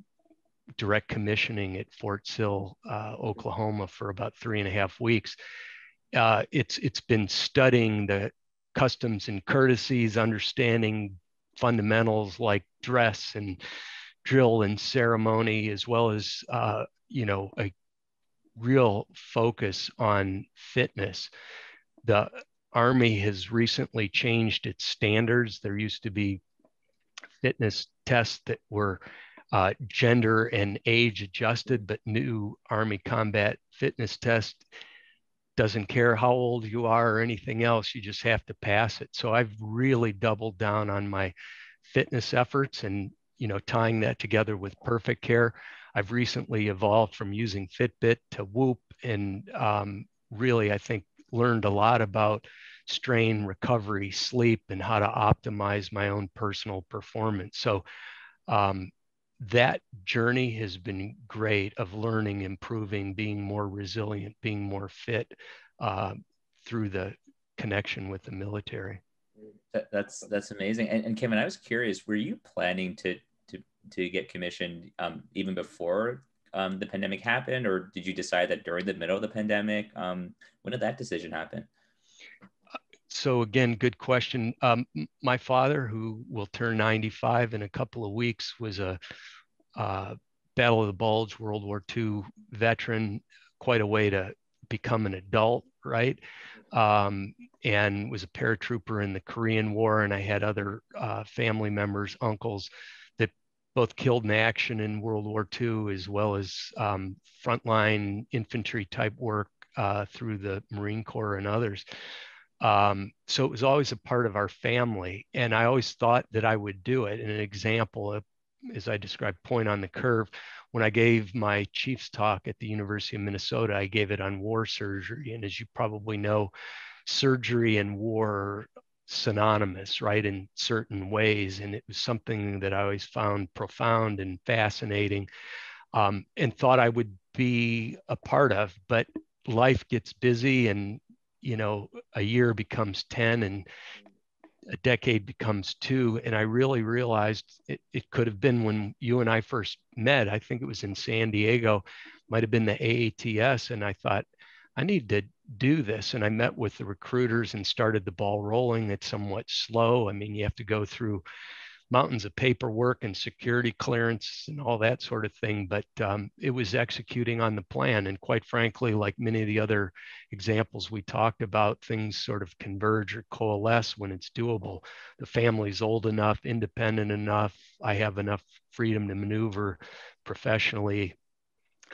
direct commissioning at Fort Sill, uh, Oklahoma, for about three and a half weeks. Uh, it's it's been studying the customs and courtesies, understanding fundamentals like dress and drill and ceremony, as well as uh, you know a real focus on fitness. The Army has recently changed its standards. There used to be fitness tests that were uh, gender and age adjusted, but new Army combat fitness test doesn't care how old you are or anything else, you just have to pass it. So I've really doubled down on my fitness efforts and you know tying that together with perfect care. I've recently evolved from using Fitbit to Whoop and um, really I think learned a lot about strain recovery, sleep, and how to optimize my own personal performance. So um, that journey has been great of learning, improving, being more resilient, being more fit uh, through the connection with the military. That, that's that's amazing. And, and Kevin, I was curious, were you planning to to to get commissioned um, even before um, the pandemic happened, or did you decide that during the middle of the pandemic? Um, when did that decision happen? So again, good question. Um, my father, who will turn 95 in a couple of weeks, was a uh, Battle of the Bulge, World War II veteran, quite a way to become an adult, right? Um, and was a paratrooper in the Korean War. And I had other uh, family members, uncles both killed in action in World War II as well as um, frontline infantry type work uh, through the Marine Corps and others. Um, so it was always a part of our family. And I always thought that I would do it. And an example, of, as I described, point on the curve, when I gave my Chiefs talk at the University of Minnesota, I gave it on war surgery. And as you probably know, surgery and war synonymous, right, in certain ways. And it was something that I always found profound and fascinating um, and thought I would be a part of. But life gets busy and, you know, a year becomes 10 and a decade becomes two. And I really realized it, it could have been when you and I first met. I think it was in San Diego, might have been the AATS. And I thought, I need to do this. And I met with the recruiters and started the ball rolling. It's somewhat slow. I mean, you have to go through mountains of paperwork and security clearance and all that sort of thing. But um, it was executing on the plan. And quite frankly, like many of the other examples we talked about, things sort of converge or coalesce when it's doable. The family's old enough, independent enough. I have enough freedom to maneuver professionally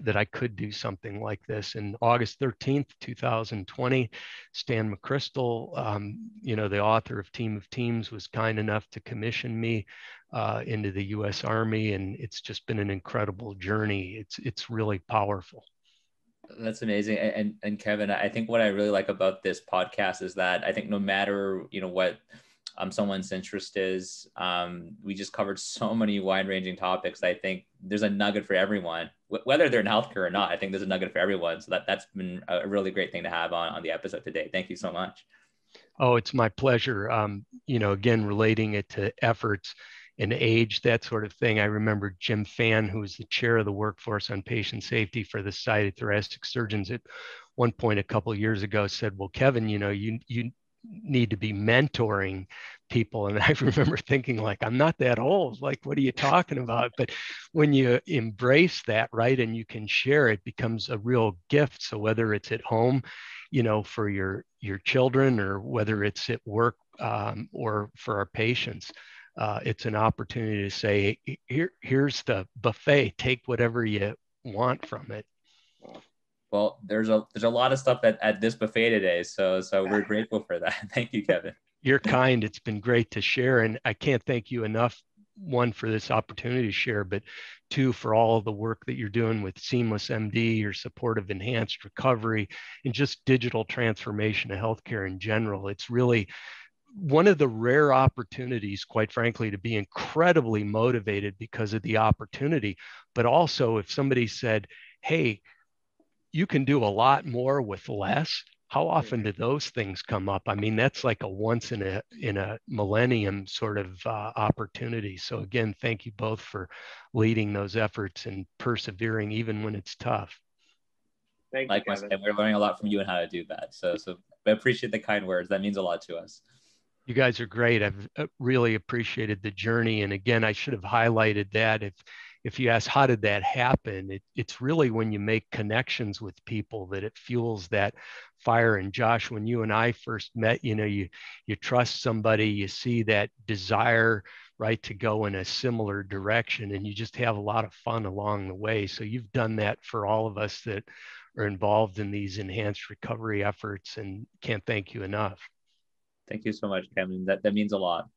that I could do something like this. And August 13th, 2020, Stan McChrystal, um, you know, the author of Team of Teams, was kind enough to commission me uh, into the U.S. Army, and it's just been an incredible journey. It's it's really powerful. That's amazing. And and Kevin, I think what I really like about this podcast is that I think no matter you know what um, someone's interest is. Um, we just covered so many wide ranging topics. I think there's a nugget for everyone, whether they're in healthcare or not. I think there's a nugget for everyone. So that, that's been a really great thing to have on, on the episode today. Thank you so much. Oh, it's my pleasure. Um, you know, again, relating it to efforts and age, that sort of thing. I remember Jim Fann, who was the chair of the workforce on patient safety for the Society of Thoracic Surgeons at one point a couple years ago said, well, Kevin, you know, you, you need to be mentoring people. And i remember thinking like i'm not that old. Like what are you talking about? But when you embrace that right and you can share it becomes a real gift. So whether it's at home you know for your your children or whether it's at work um, or for our patients uh, it's an opportunity to say here here's the buffet. Take whatever you want from it well, there's a there's a lot of stuff at, at this buffet today, so so we're grateful for that. Thank you, Kevin. You're kind. It's been great to share, and I can't thank you enough. One for this opportunity to share, but two for all the work that you're doing with Seamless MD, your support of enhanced recovery, and just digital transformation of healthcare in general. It's really one of the rare opportunities, quite frankly, to be incredibly motivated because of the opportunity. But also, if somebody said, Hey, you can do a lot more with less? How often do those things come up? I mean that's like a once in a in a millennium sort of uh, opportunity. So again thank you both for leading those efforts and persevering even when it's tough. Thank you Likewise, and we're learning a lot from you and how to do that. So so i appreciate the kind words. That means a lot to us. You guys are great. I've uh, really appreciated the journey. And again i should have highlighted that if if you ask how did that happen? It, it's really when you make connections with people that it fuels that fire. And josh when you and i first met you know you you trust somebody you see that desire right to go in a similar direction and you just have a lot of fun along the way. So you've done that for all of us that are involved in these enhanced recovery efforts and can't thank you enough. Thank you so much kevin that, that means a lot